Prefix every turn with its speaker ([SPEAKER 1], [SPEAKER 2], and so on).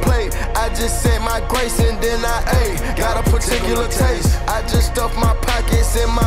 [SPEAKER 1] plate. I just said my grace and then I ate. Got a particular taste. I just stuffed my pockets in my.